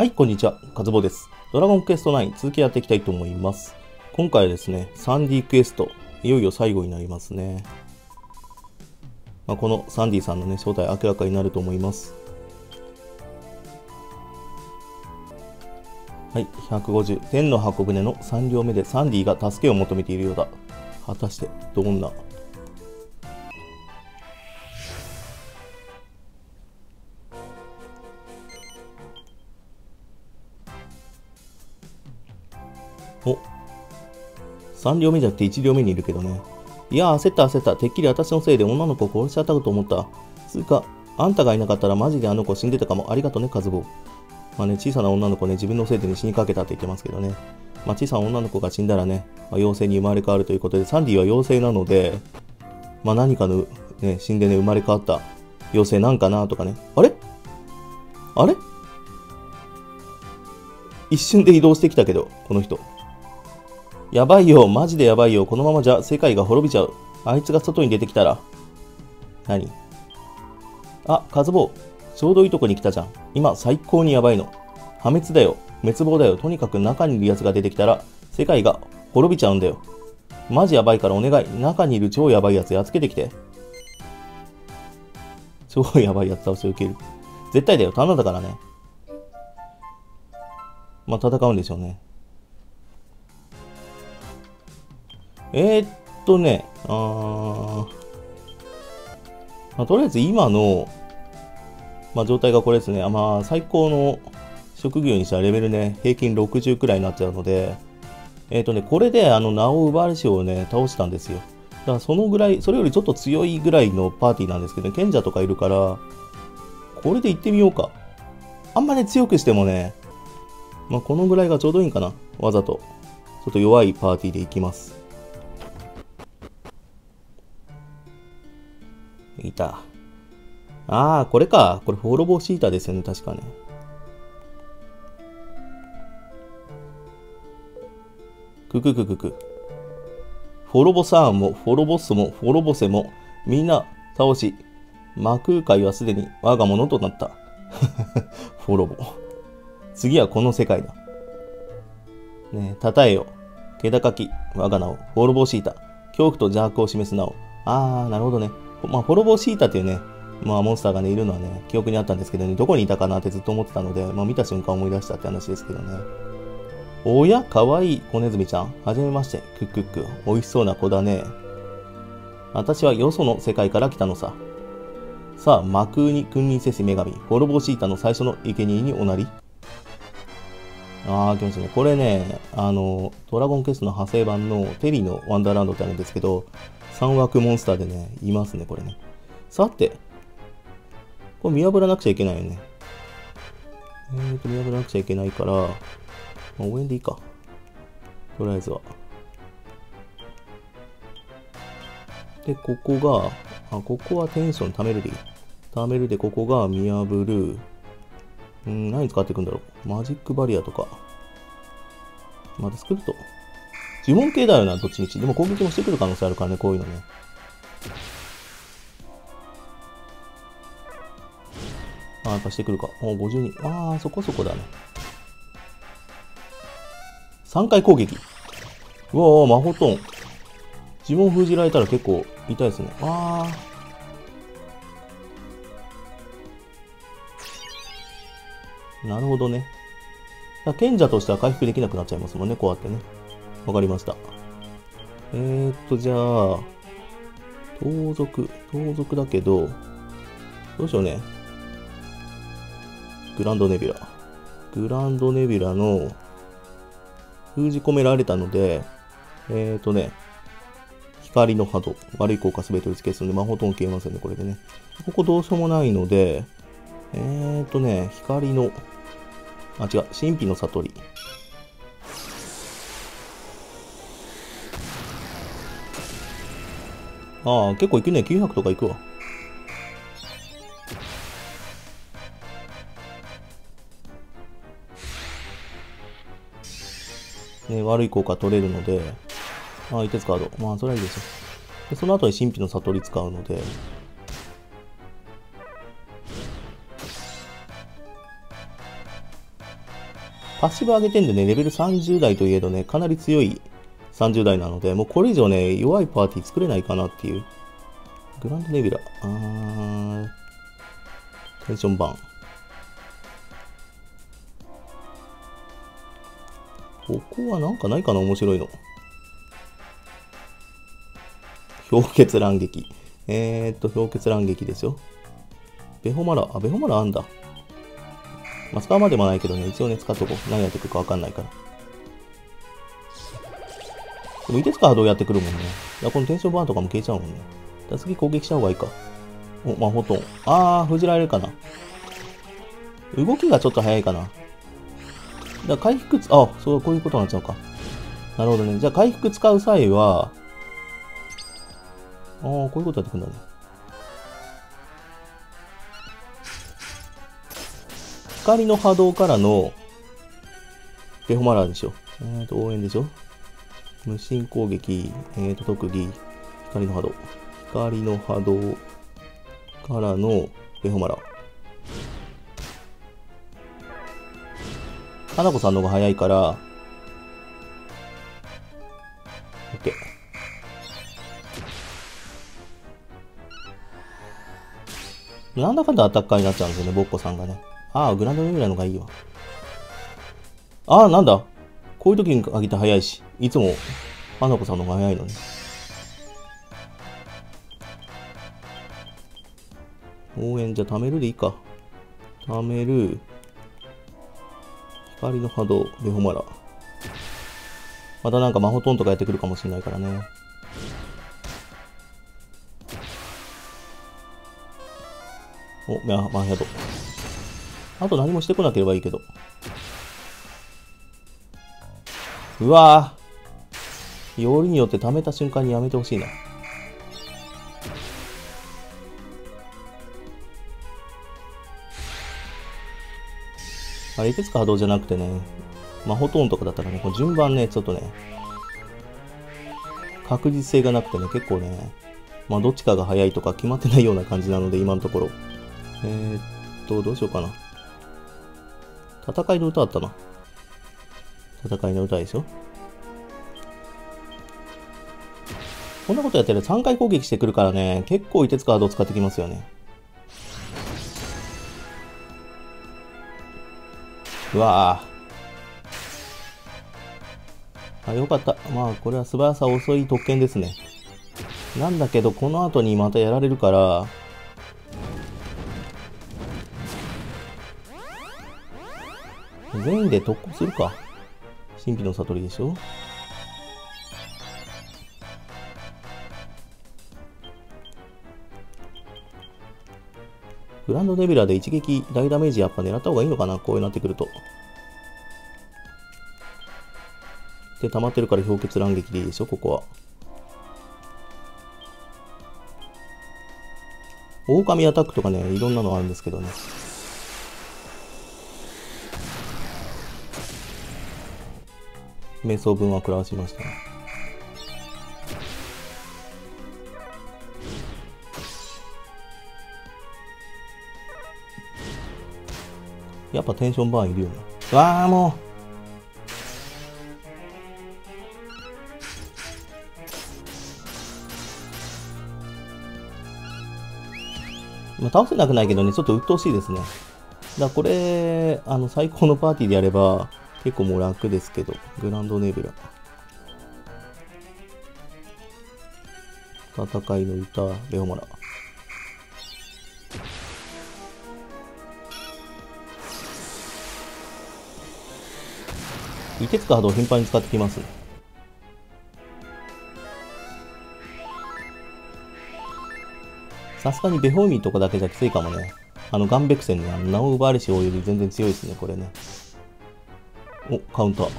はい、こんにちは。カズボです。ドラゴンクエスト9続きやっていきたいと思います。今回はですね、サンディクエスト、いよいよ最後になりますね。まあ、このサンディさんのね、正体明らかになると思います。はい、150。天の箱舟の3両目でサンディが助けを求めているようだ。果たして、どんな3両目じゃなくて1両目にいるけどね。いや、焦った焦った。てっきり私のせいで女の子を殺しちゃったかと思った。つうか、あんたがいなかったらマジであの子死んでたかも。ありがとね、カズボ。まあね、小さな女の子ね、自分のせいで、ね、死にかけたって言ってますけどね。まあ、小さな女の子が死んだらね、まあ、妖精に生まれ変わるということで、サンディは妖精なので、まあ、何かの、ね、死んでね、生まれ変わった妖精なんかなとかね。あれ？あれ？一瞬で移動してきたけど、この人。やばいよ、マジでやばいよ。このままじゃ世界が滅びちゃう。あいつが外に出てきたら。何？あ、カズボー。ちょうどいいとこに来たじゃん。今、最高にやばいの。破滅だよ。滅亡だよ。とにかく中にいる奴が出てきたら、世界が滅びちゃうんだよ。マジやばいからお願い。中にいる超やばいやつやっつけてきて。超やばいやつ倒して受ける。絶対だよ。頼んだからね。まあ、戦うんでしょうね。えー、っとね、あまあ、とりあえず今の、まあ、状態がこれですね。まあ、最高の職業にしたらレベルね、平均60くらいになっちゃうので、えっ、とね、これであの、名を奪われしをね、倒したんですよ。だからそのぐらい、それよりちょっと強いぐらいのパーティーなんですけど、ね、賢者とかいるから、これで行ってみようか。あんまり強くしてもね、まあ、このぐらいがちょうどいいんかな。わざと。ちょっと弱いパーティーで行きます。いた。ああ、これか。これ、フォロボシータですよね、確かね。くくくくく。フォロボサーンも、フォロボスも、フォロボセも、みんな倒し、魔空海はすでに我が物となった。フォロボ。次はこの世界だ。ねえ、たたえよ。気高き我が名を、フォロボシータ。恐怖と邪悪を示す名を。あー、なるほどね。まあ、フォロボシータっていうね、まあ、モンスターがね、いるのはね、記憶にあったんですけどね、どこにいたかなってずっと思ってたので、まあ、見た瞬間思い出したって話ですけどね。おや、かわいい子ネズミちゃん？はじめまして。クックック。美味しそうな子だね。私はよその世界から来たのさ。さあ、魔空に君臨せし女神、フォロボシータの最初の生贄におなりあー、来ましたね。これね、あの、ドラゴンクエストの派生版のテリーのワンダーランドってあるんですけど、3枠モンスターでね、いますね、これね。さて、これ見破らなくちゃいけないよね。えーと、見破らなくちゃいけないから、まあ、応援でいいか。とりあえずは。で、ここが、あ、ここはテンション貯めるでいい。貯めるで、ここが見破る。うん、何使っていくんだろう。マジックバリアとか。また作ると。呪文系だよな、どっちみち。でも攻撃もしてくる可能性あるからね、こういうのね。あ、やっぱしてくるか。お、52。ああ、そこそこだね。3回攻撃。うわぁ、魔法トーン。呪文封じられたら結構痛いですね。ああ。なるほどね。賢者としては回復できなくなっちゃいますもんね、こうやってね。わかりました。えー、っと、じゃあ、盗賊、盗賊だけど、どうしようね。グランドネビュラ。グランドネビュラの封じ込められたので、えー、っとね、光の波動、悪い効果すべて打ち消すので、魔法トーン消えますよね、これでね。ここどうしようもないので、えー、っとね、光の、あ、違う、神秘の悟り。ああ、結構いくね。900とかいくわ。ね、悪い効果取れるので、あ、いてつカード。まあ、それはいいですよ。で、その後に神秘の悟り使うので、パッシブ上げてんでね、レベル30代といえどね、かなり強い30代なので、もうこれ以上ね、弱いパーティー作れないかなっていう。グランドネビュラ。あー、テンションバン。ここはなんかないかな？面白いの。氷結乱撃。えー、っと、氷結乱撃ですよ。ベホマラ、あ、ベホマラあんだ。まあ、使うまでもないけどね、一応ね、使っとこう。何やってくるかわかんないから。でも、いてつか波動やってくるもんね。だからこのテンションバーンとかも消えちゃうもんね。だ次攻撃した方がいいか。お、魔法トン。あー、封じられるかな。動きがちょっと早いかな。だから回復つ、あ、そう、こういうことになっちゃうか。なるほどね。じゃあ回復使う際は、ああ、こういうことやってくるんだね。光の波動からの、ベホマラーでしょ。えっ、ー、と、応援でしょ。無心攻撃、え、ー、と、特技、光の波動。光の波動からのベホマラー。花子さんの方が早いから、OK。なんだかんだアタッカーになっちゃうんですよね、ボッコさんがね。ああ、グランドメミラのがいいわ。ああ、なんだ。こういう時に限って早いし、いつも、花子さんの方が早いのに。応援じゃ貯めるでいいか。貯める。光の波動、ベホマラ。またなんか魔法トンとかやってくるかもしれないからね。お、マンヘッド。あと何もしてこなければいいけど。うわぁ。よりによって溜めた瞬間にやめてほしいな。あれ、いくつか波動じゃなくてね、魔法トーンとかだったらね、この順番ね、ちょっとね、確実性がなくてね、結構ね、まあどっちかが早いとか決まってないような感じなので、今のところ。えー、っと、どうしようかな。戦いの歌あったな。戦いの歌でしょ？こんなことやってる3回攻撃してくるからね、結構いてつカードを使ってきますよね。うわぁ。あ、よかった。まあ、これは素早さ遅い特権ですね。なんだけど、この後にまたやられるから、全員で特攻するか。神秘の悟りでしょ？グランドネビュラで一撃大ダメージやっぱ狙った方がいいのかな？こういうなってくると。で、溜まってるから氷結乱撃でいいでしょ？ここは。狼アタックとかね、いろんなのあるんですけどね。瞑想文は食らわしました、ね。やっぱテンションバーンいるよな。わあ、もう。まあ、倒せなくないけどね、ちょっと鬱陶しいですね。だからこれ、あの、最高のパーティーでやれば、結構もう楽ですけど、グランドネビュラ。戦いの歌、レオマラ。いてつか波動頻繁に使ってきます。さすがにベホーミーとかだけじゃきついかもね。あのガンベクセンね、あの名を奪われし王より全然強いですね、これね。お、カウンター。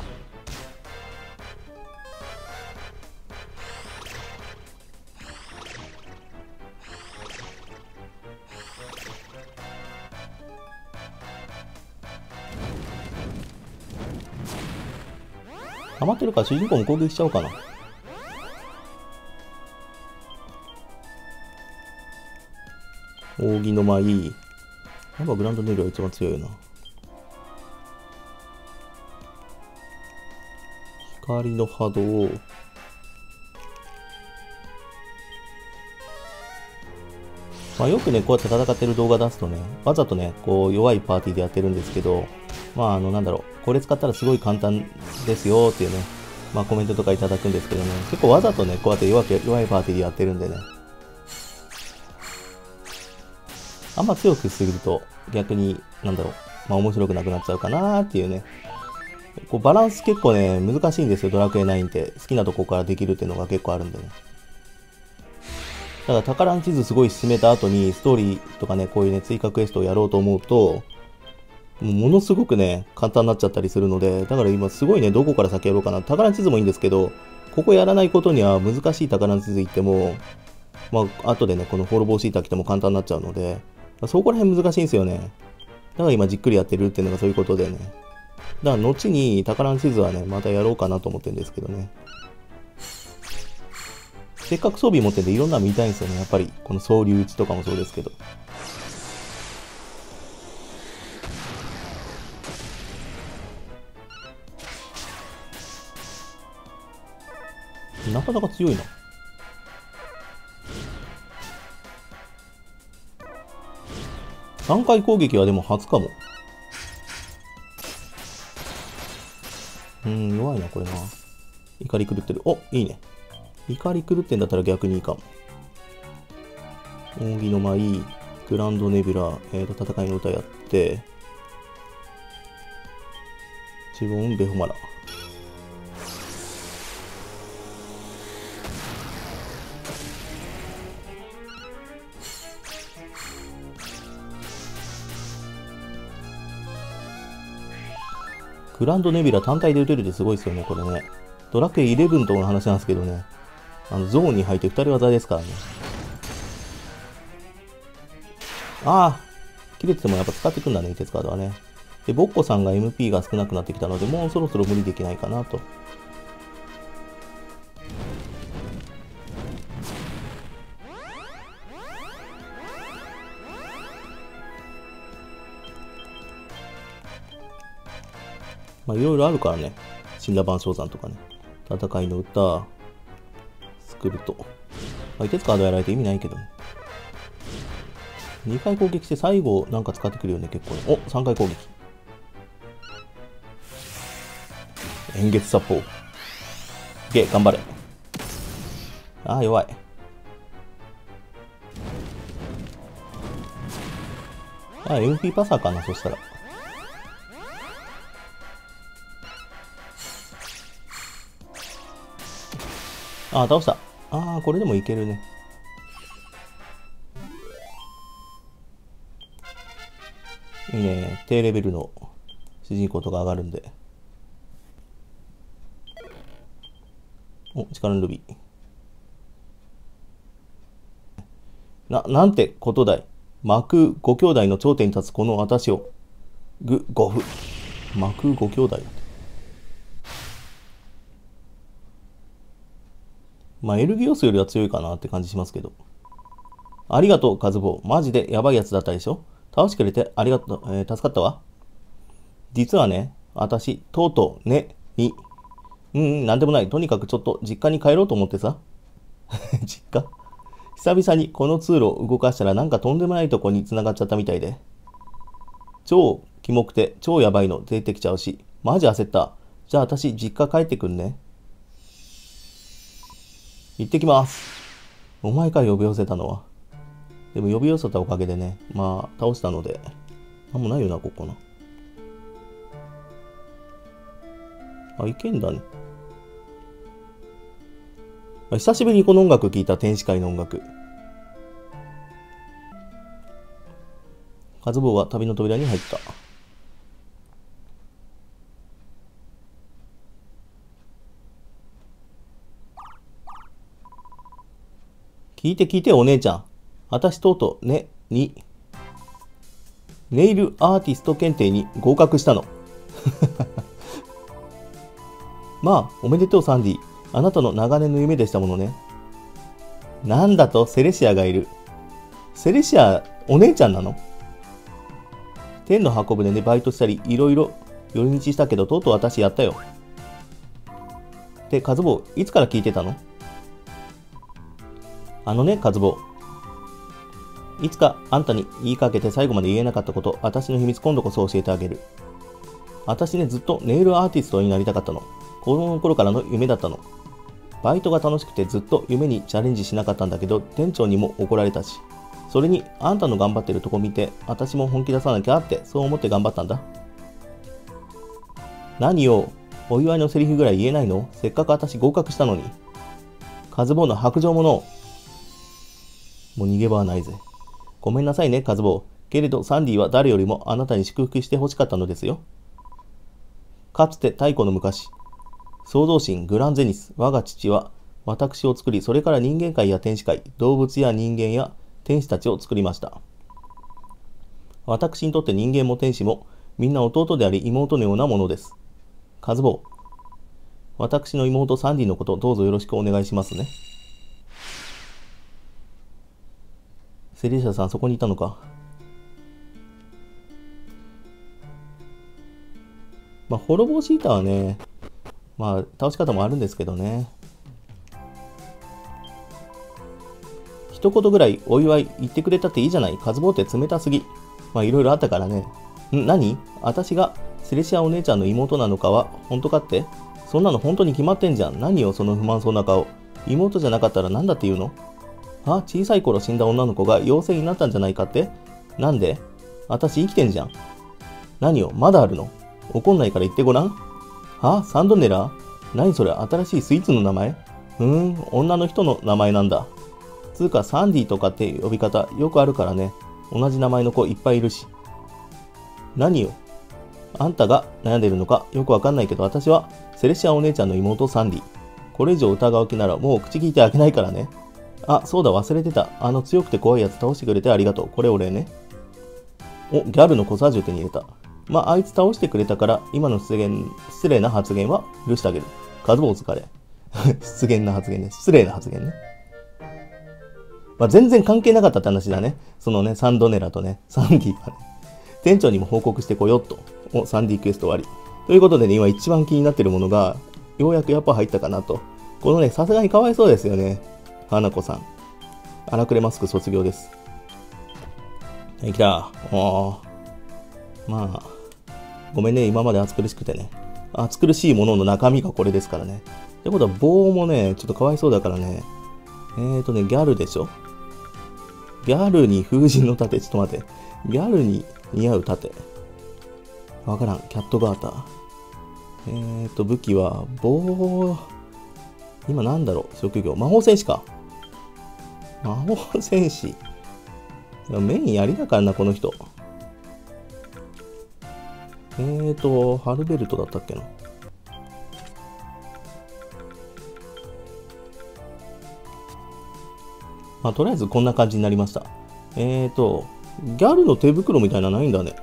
溜まってるから主人公も攻撃しちゃおうかな。扇の舞。やっぱグランドネイルは一番強いよな。光の波動をまあ、よくね、こうやって戦ってる動画出すとね、わざとね、こう弱いパーティーでやってるんですけど、まあ、あの、なんだろう、これ使ったらすごい簡単ですよっていうね、まあ、コメントとかいただくんですけどね、結構わざとね、こうやって弱く弱いパーティーでやってるんでね、あんま強くすると逆に、なんだろう、まあ、面白くなくなっちゃうかなっていうね、こうバランス結構ね、難しいんですよ、ドラクエ9って。好きなとこからできるっていうのが結構あるんでね。だから宝の地図すごい進めた後に、ストーリーとかね、こういうね、追加クエストをやろうと思うと、もものすごくね、簡単になっちゃったりするので、だから今すごいね、どこから先やろうかな。宝の地図もいいんですけど、ここやらないことには難しい宝の地図行っても、まあ、後でね、この滅ぼし板来ても簡単になっちゃうので、そこら辺難しいんですよね。だから今じっくりやってるっていうのがそういうことでね。だから後に宝の地図はね、またやろうかなと思ってるんですけどね。せっかく装備持ってていろんなの見たいんですよね。やっぱり、この総流打ちとかもそうですけど。なかなか強いな。3回攻撃はでも初かも。うん、弱いな、これな。怒り狂ってる。お、いいね。怒り狂ってんだったら逆にいいかも。扇の舞、グランドネビュラ、えーと、戦いの歌やって、自分、ベホマラ。グランドネビュラ単体で打てるってすごいですよね、これね。ドラクエ11との話なんですけどね。あの、ゾーンに入って2人技ですからね。ああ切れててもやっぱ使ってくんだね、鉄カードはね。で、ボッコさんが MP が少なくなってきたので、もうそろそろ無理できないかなと。まあいろいろあるからね。死んだ万象山とかね。戦いの歌、作ると。まあ、鉄カードやられて意味ないけどね。2回攻撃して最後なんか使ってくるよね、結構ね。お !3 回攻撃。円月殺法。いけ、頑張れ。ああ、弱い。ああ、MP パサーかな、そしたら。ああ、倒した。ああ、これでもいけるね。いいね。低レベルの主人公とか上がるんで。お、力のルビー。な、なんてことだい。幕五兄弟の頂点に立つこの私を。ぐ、五夫。幕五兄弟だって。まあ、エルギオスよりは強いかなって感じしますけど。ありがとう、カズボー。マジでやばいやつだったでしょ？倒してくれてありがとう、えー、助かったわ。実はね、私、とうとう、ね、に、うん、なんでもない。とにかくちょっと実家に帰ろうと思ってさ。実家？久々にこの通路を動かしたらなんかとんでもないとこに繋がっちゃったみたいで。超キモくて超やばいの出てきちゃうし、マジ焦った。じゃあ私実家帰ってくんね。行ってきます。お前か呼び寄せたのは？でも呼び寄せたおかげでね、まあ、倒したので、なんもないよな、ここな。あ、いけんだね。久しぶりにこの音楽聴いた天使界の音楽。カズボウは旅の扉に入った。聞いて聞いてお姉ちゃん。私とうとうね、に、ネイルアーティスト検定に合格したの。まあ、おめでとうサンディ。あなたの長年の夢でしたものね。なんだとセレシアがいる。セレシア、お姉ちゃんなの？天の箱舟でバイトしたり、いろいろ寄り道したけど、とうとう私やったよ。で、カズボ、いつから聞いてたの？あのね、カズボ。いつかあんたに言いかけて最後まで言えなかったこと、私の秘密今度こそ教えてあげる。私ね、ずっとネイルアーティストになりたかったの。子供の頃からの夢だったの。バイトが楽しくてずっと夢にチャレンジしなかったんだけど、店長にも怒られたし。それに、あんたの頑張ってるとこ見て、私も本気出さなきゃって、そう思って頑張ったんだ。何よ、お祝いのセリフぐらい言えないの？せっかく私合格したのに。カズボーの白状者。もう逃げ場はないぜ。ごめんなさいね、カズボー。けれど、サンディは誰よりもあなたに祝福してほしかったのですよ。かつて太古の昔、創造神グランゼニス、我が父は、私を作り、それから人間界や天使界、動物や人間や天使たちを作りました。私にとって人間も天使もみんな弟であり妹のようなものです。カズボウ、私の妹サンディのことどうぞよろしくお願いしますね。セリシャさんそこにいたのか？まあ、滅ぼし板はね、まあ、倒し方もあるんですけどね。一言ぐらいお祝い言ってくれたっていいじゃない。カズボって冷たすぎ。まあいろいろあったからね。ん何？私がセレシアお姉ちゃんの妹なのかは本当かって？そんなの本当に決まってんじゃん。何よその不満そうな顔。妹じゃなかったら何だって言うの？あ小さい頃死んだ女の子が妖精になったんじゃないかって？なんで？私生きてんじゃん。何よまだあるの？怒んないから言ってごらん。はサンドネラ何それ？新しいスイーツの名前？うーん、女の人の名前なんだ。つうかサンディとかって呼び方よくあるからね。同じ名前の子いっぱいいるし。何よ。あんたが悩んでるのか？よくわかんないけど私はセレシアお姉ちゃんの妹サンディ。これ以上疑う気ならもう口聞いてあげないからね。あ、そうだ忘れてた。あの強くて怖いやつ倒してくれてありがとう。これ俺ね。お、ギャルのコサージュ手に入れた。まあ、あいつ倒してくれたから、今の失言失礼な発言は許してあげる。カズボお疲れ。失言な発言ね。失礼な発言ね。まあ、全然関係なかったって話だね。そのね、サンドネラとね、サンディがね、店長にも報告してこよっと。お、サンディクエスト終わり。ということでね、今一番気になってるものが、ようやくやっぱ入ったかなと。このね、さすがにかわいそうですよね。花子さん。荒くれマスク卒業です。はい、来た。おまあ、ごめんね、今まで暑苦しくてね。暑苦しいものの中身がこれですからね。ってことは棒もね、ちょっとかわいそうだからね。えーとね、ギャルでしょ？ギャルに風神の盾。ちょっと待って。ギャルに似合う盾。わからん。キャットガーター。えーと、武器は、棒、今なんだろう？職業。魔法戦士か。魔法戦士。メインやりだからな、この人。えーと、ハルベルトだったっけな。まあ、とりあえずこんな感じになりました。えーと、ギャルの手袋みたいなないんだね。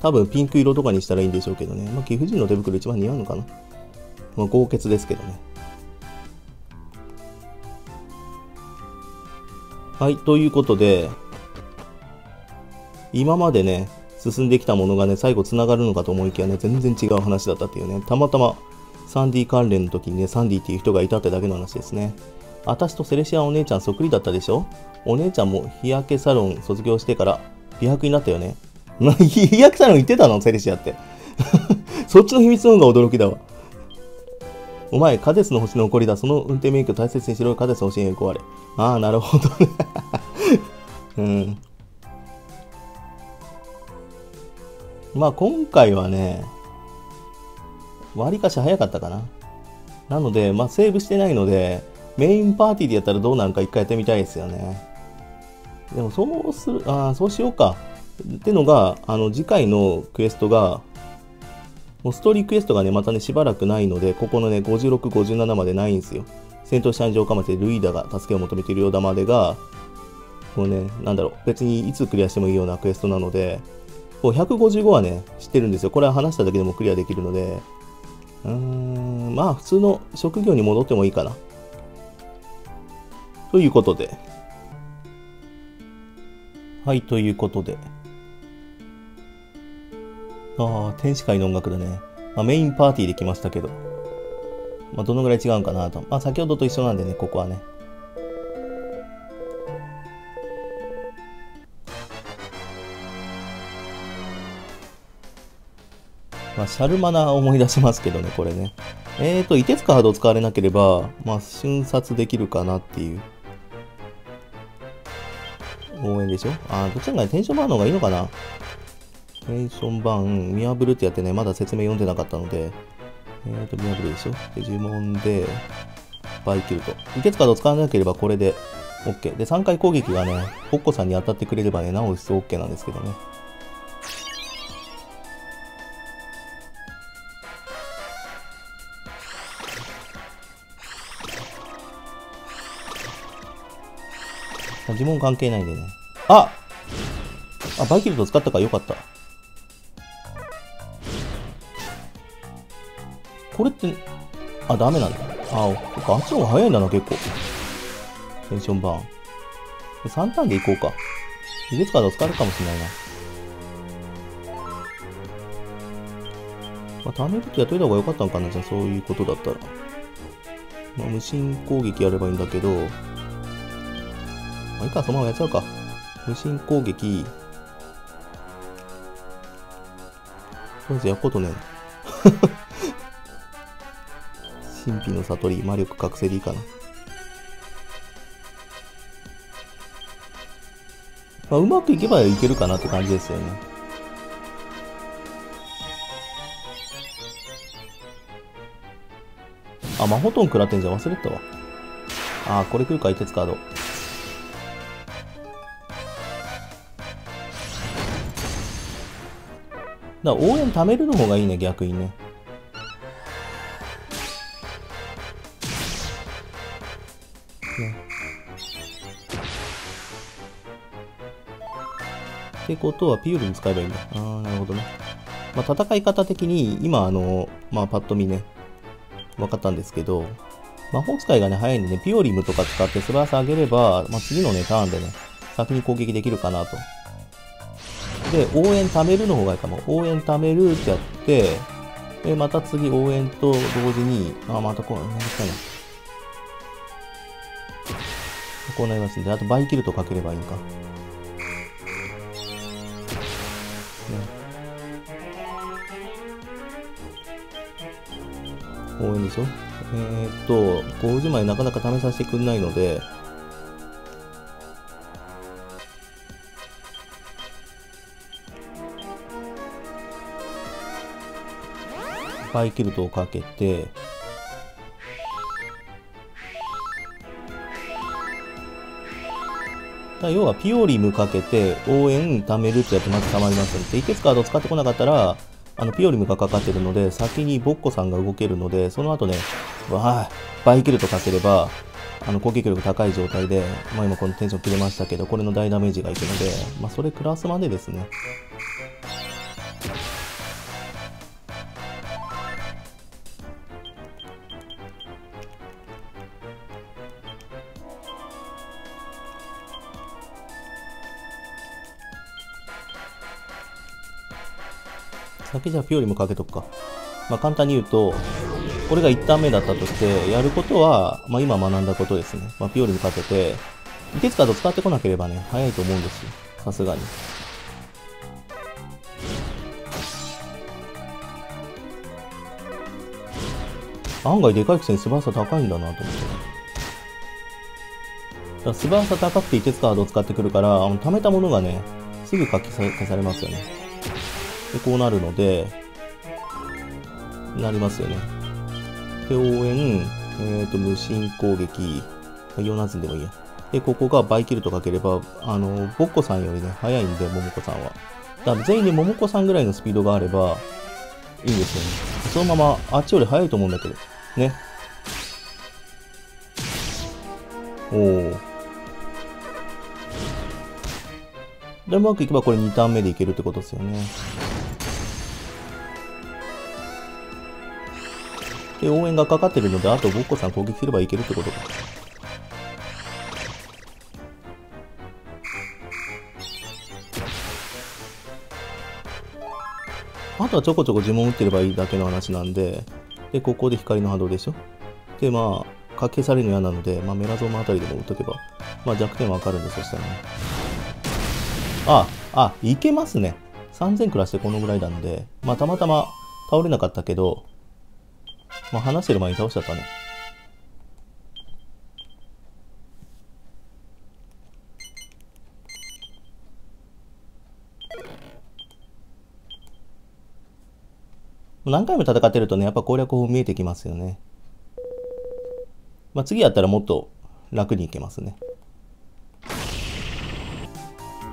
多分ピンク色とかにしたらいいんでしょうけどね。まあ、貴婦人の手袋一番似合うのかな。まあ、豪傑ですけどね。はい、ということで、今までね、進んできたものがね、最後繋がるのかと思いきやね、全然違う話だったっていうね、たまたまサンディ関連の時にね、サンディっていう人がいたってだけの話ですね。私とセレシアお姉ちゃんそっくりだったでしょ？お姉ちゃんも日焼けサロン卒業してから美白になったよね。日焼けサロン行ってたの？セレシアって。そっちの秘密の方が驚きだわ。お前、カデスの星の誇りだ。その運転免許大切にしろ。カデスの星に壊れ。ああ、なるほどね うん。まあ、今回はね、わりかし早かったかな。なので、まあ、セーブしてないので、メインパーティーでやったらどうなるか一回やってみたいですよね。でも、そうする、ああ、そうしようか。ってのが、あの、次回のクエストが、もうストーリークエストがね、またね、しばらくないので、ここのね、56、57までないんですよ。戦闘車に城かまてルイダが助けを求めているようだまでが、もうね、なんだろう、別にいつクリアしてもいいようなクエストなので、こう155はね、知ってるんですよ。これは話しただけでもクリアできるので、うーん、まあ普通の職業に戻ってもいいかな。ということで。はい、ということで。ああ、天使界の音楽だね。まあ、メインパーティーで来ましたけど。まあ、どのぐらい違うんかなと。まあ、先ほどと一緒なんでね、ここはね。まあ、シャルマナ思い出しますけどね、これね。えーと、凍てつカードを使われなければ、まあ、瞬殺できるかなっていう。応援でしょ？あー、どっちかがテンションバーの方がいいのかな？テンションバーン、見破るってやってね、まだ説明読んでなかったので、えーと、見破るでしょ？で、呪文で、バイキルと。凍てつカードを使わなければこれで OK。で、3回攻撃がね、ポッコさんに当たってくれればね、なお一層 OK なんですけどね。呪文関係ないんでね。ああ、バイキルト使ったからよかった。これって、あ、ダメなんだ。あ、そっか、あっちの方が早いんだな、結構。テンションバーン。3ターンでいこうか。技術カード使えるかもしれないな。まあ、ターネルトやっといた方がよかったのかな、じゃあそういうことだったら。まあ、無心攻撃やればいいんだけど、まあ、いいか、そのままやっちゃうか。無心攻撃。とりあえずやることね神秘の悟り、魔力覚醒でいいかな。まあ、うまくいけばいけるかなって感じですよね。あ、魔法トン食らってんじゃん。忘れてたわ。あ、これ来るか、い鉄カード。だから応援貯めるの方がいいね、逆に。ねってことは、ピュールに使えばいいんだ。ああ、なるほどね。まあ、戦い方的に、今、あの、まあ、パッと見ね、分かったんですけど、魔法使いがね、早いんでね、ピオリムとか使って素早さ上げれば、まあ、次のね、ターンでね、先に攻撃できるかなと。で、応援貯めるの方がいいかも。応援貯めるってやって、で、また次応援と同時に、あ、またこう、めんどくさいな。こうなりますんで、あとバイキルトかければいいか。応援でしょ？えー、っと、50枚なかなか試させてくんないので、パイキルトをかけて、だ要はピオリムかけて応援貯めるってやってまず溜まりますので、一決カード使ってこなかったら、あのピオリムがかかってるので、先にボッコさんが動けるので、その後ね、わあバイキルトかければ、あの攻撃力高い状態で、まあ、今このテンション切れましたけど、これの大ダメージがいくので、まあ、それプラスまでですね。先じゃピオリもかけとくか。まあ簡単に言うと、これが1ターン目だったとして、やることは、まあ今学んだことですね。まあピオリもかけて、い鉄カード使ってこなければね、早いと思うんですよ。さすがに。案外でかいくせに素早さ高いんだなと思って。だ素早さ高くてい鉄カードを使ってくるから、あの貯めたものがね、すぐ書き消されますよね。で、こうなるので、なりますよね。で、応援、えっ、ー、と、無心攻撃、ヨナズンでもいいや。で、ここがバイキルとかければ、あの、ボッコさんよりね、早いんで、モモコさんは。だから全員でモモコさんぐらいのスピードがあれば、いいんですよね。そのまま、あっちより速いと思うんだけど。ね。おお。で、うまくいけばこれ2ターン目でいけるってことですよね。で、応援がかかってるので、あとボッコさん攻撃すればいけるってことか。あとはちょこちょこ呪文打ってればいいだけの話なんで、で、ここで光の波動でしょ。で、まあ、かけされるの嫌なので、まあ、メラゾーマあたりでも打っとけば、まあ、弱点わかるんで、そしたらね。あ、あ、いけますね。3000クラしてこのぐらいなんで、まあ、たまたま倒れなかったけど、まあ、話してる前に倒しちゃったね。何回も戦ってるとね、やっぱ攻略法見えてきますよね。まあ、次やったらもっと楽にいけますね。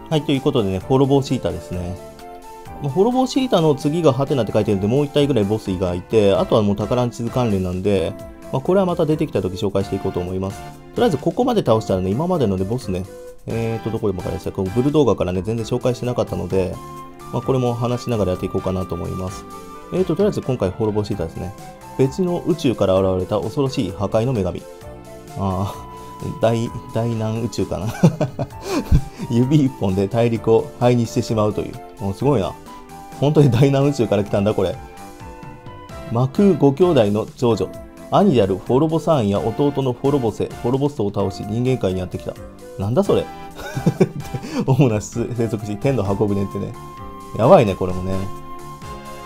はい、ということでね、フォロボーシータですね。まあ、フォロボーシータの次がハテナって書いてるんで、もう1体ぐらいボスがいて、あとはもう宝の地図関連なんで、まあ、これはまた出てきた時紹介していこうと思います。とりあえずここまで倒したらね、今までのね、ボスね、えーと、どこでもかりましたこブル動画からね、全然紹介してなかったので、まあ、これも話しながらやっていこうかなと思います。えーと、とりあえず今回滅ぼしていたですね。別の宇宙から現れた恐ろしい破壊の女神。ああ、大、大南宇宙かな 指一本で大陸を灰にしてしまうという。もうすごいな。本当に大南宇宙から来たんだ、これ。魔空五兄弟の長女。兄であるフォロボサーンや弟のフォロボセ、フォロボストを倒し人間界にやってきた。なんだそれ 主な生息地、天の箱舟ってね。やばいね、これもね。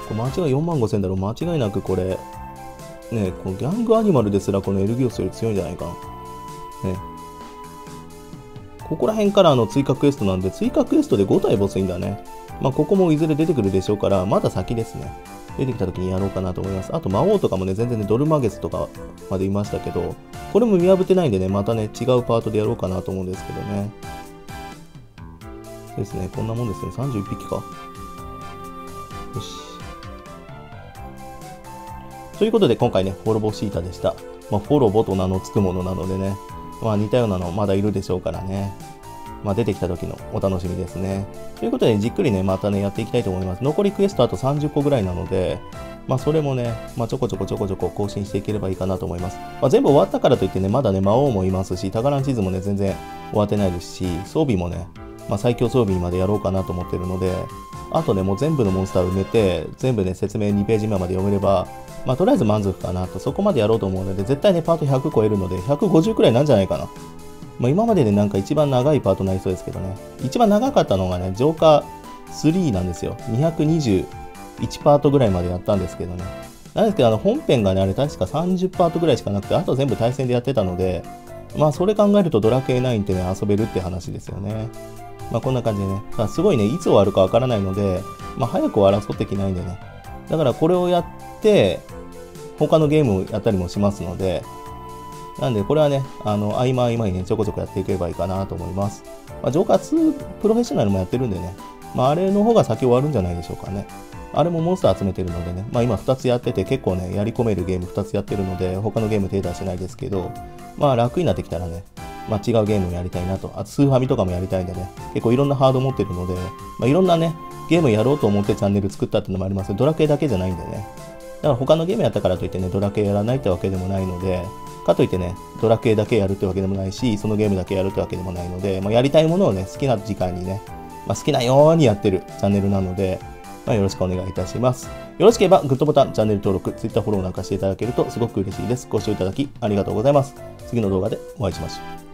これ間違い4万5000だろ間違いなくこれ、ねこのギャングアニマルですらこのエルギオスより強いんじゃないかな。ね。ここら辺からの追加クエストなんで、追加クエストで5体ボスいいんだね。まあ、ここもいずれ出てくるでしょうから、まだ先ですね。出てきた時にやろうかなと思います。あと魔王とかもね、全然ね、ドルマゲスとかまでいましたけど、これも見破ってないんでね、またね、違うパートでやろうかなと思うんですけどね。ですね、こんなもんですね。31匹か。よし。ということで今回ね、フォロボシータでした。まあ、フォロボと名の付くものなのでね、まあ似たようなのまだいるでしょうからね。まあ、出てきた時のお楽しみですね。ということで、じっくりね、またね、やっていきたいと思います。残りクエストあと30個ぐらいなので、まあ、それもね、まあ、ちょこちょこちょこちょこ更新していければいいかなと思います。まあ、全部終わったからといってね、まだね、魔王もいますし、宝の地図もね、全然終わってないですし、装備もね、まあ、最強装備までやろうかなと思ってるので、あとね、もう全部のモンスターを埋めて、全部ね、説明2ページ目まで読めれば、まあ、とりあえず満足かなと、そこまでやろうと思うので、絶対ね、パート100超えるので、150くらいなんじゃないかな。まあ、今まででなんか一番長いパートになりそうですけどね。一番長かったのがね、ジョーカー3なんですよ。221パートぐらいまでやったんですけどね。なんですけど、あの本編がね、あれ確か30パートぐらいしかなくて、あと全部対戦でやってたので、まあそれ考えるとドラクエ9ってね、遊べるって話ですよね。まあこんな感じでね。すごいね、いつ終わるかわからないので、まあ早く終わらそうってきないんでね。だからこれをやって、他のゲームをやったりもしますので、なんでこれはね、あの、合間合間にね、ちょこちょこやっていけばいいかなと思います。まあ、ジョーカー2プロフェッショナルもやってるんでね、まあ、あれの方が先終わるんじゃないでしょうかね。あれもモンスター集めてるのでね、まあ今2つやってて結構ね、やり込めるゲーム2つやってるので、他のゲーム手出してないですけど、まあ楽になってきたらね、まあ違うゲームをやりたいなと、あとスーファミとかもやりたいんでね、結構いろんなハード持ってるので、まあいろんなね、ゲームやろうと思ってチャンネル作ったっていうのもありますドラクエだけじゃないんでね。だから他のゲームやったからといってね、ドラクエやらないってわけでもないので、かといってね、ドラクエだけやるってわけでもないし、そのゲームだけやるってわけでもないので、まあ、やりたいものをね、好きな時間にね、まあ、好きなようにやってるチャンネルなので、まあ、よろしくお願いいたします。よろしければグッドボタン、チャンネル登録、Twitter フォローなんかしていただけるとすごく嬉しいです。ご視聴いただきありがとうございます。次の動画でお会いしましょう。